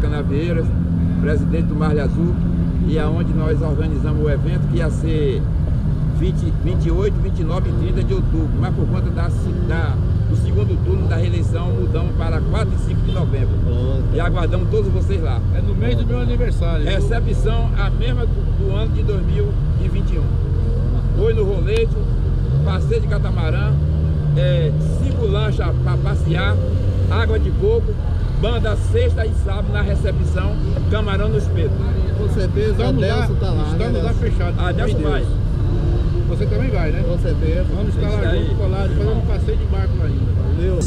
Canaveiras, presidente do Marle Azul, e aonde nós organizamos o evento que ia ser 20, 28, 29 e 30 de outubro, mas por conta da da reeleição mudamos para 4 e 5 de novembro. E aguardamos todos vocês lá. É no mês do meu aniversário. Recepção a mesma do, do ano de 2021. Foi no rolete, passeio de catamarã, é, cinco lanchas para passear, água de coco, banda sexta e sábado na recepção, camarão no espeto. Com certeza, Estamos lá, Adelson tá lá. estamos né, lá fechados. Adelson vai. Vai, né? Com certeza. Vamos aí. junto, colado, fazendo um passeio de barco ainda. Valeu.